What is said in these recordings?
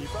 リバ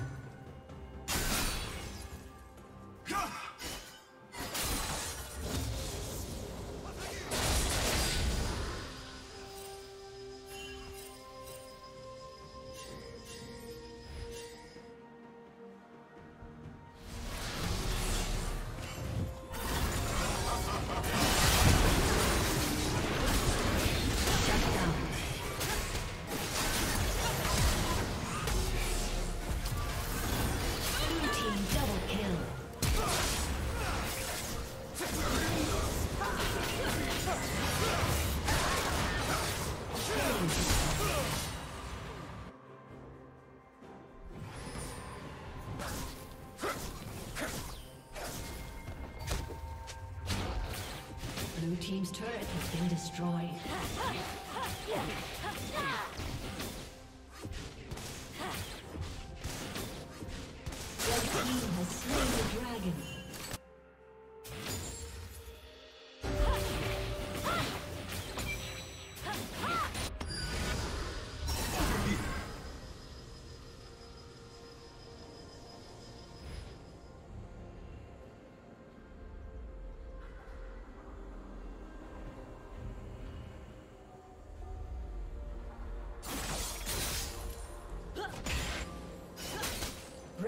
Destroyed.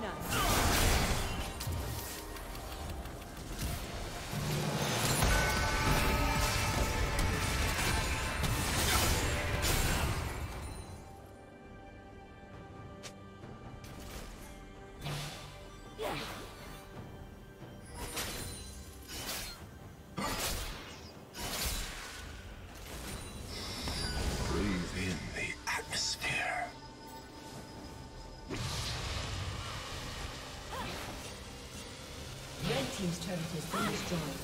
Team's has been destroyed.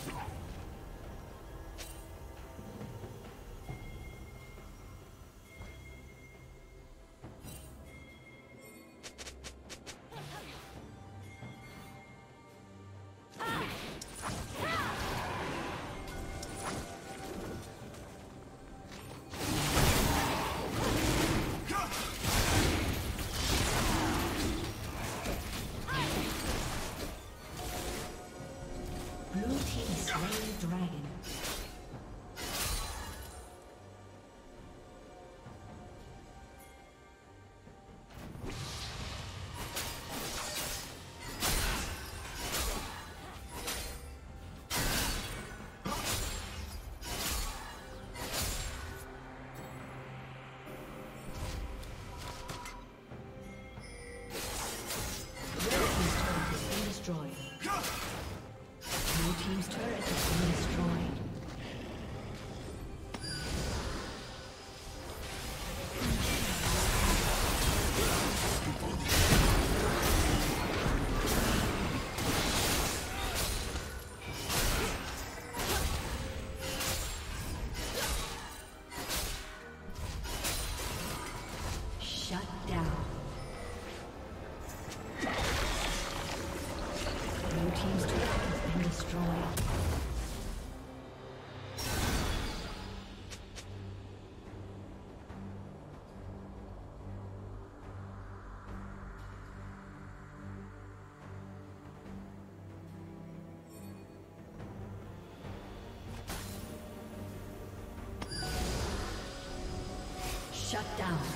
Shut down.